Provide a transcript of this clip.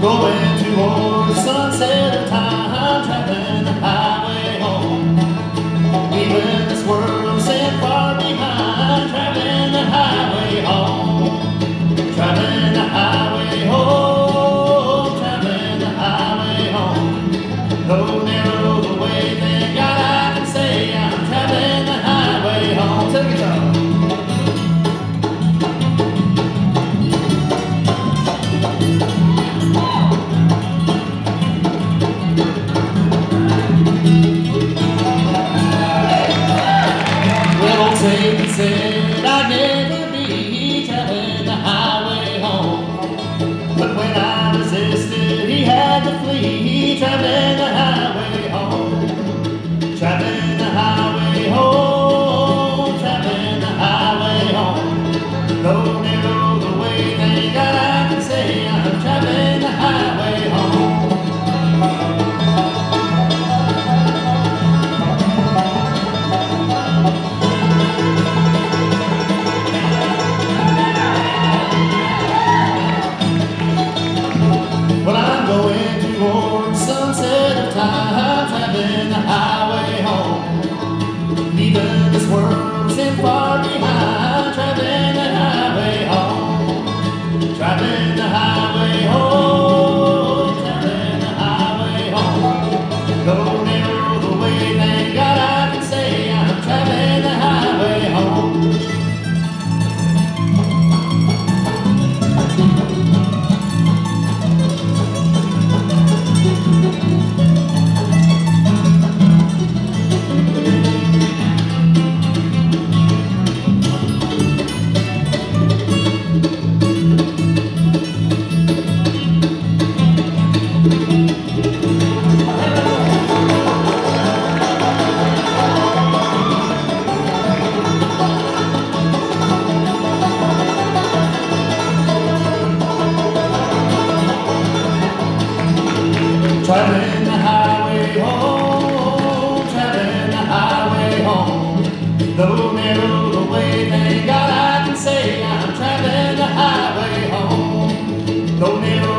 going toward sunset of time, traveling the highway home. Leaving this world set far behind, traveling the highway home. Traveling the highway home, traveling the highway home. Though Satan said I'd never be traveling the highway home. But when I resisted, he had to flee, Traveling the highway home, traveling the highway home. Though narrow the way, I can say I'm traveling the highway home. Though narrow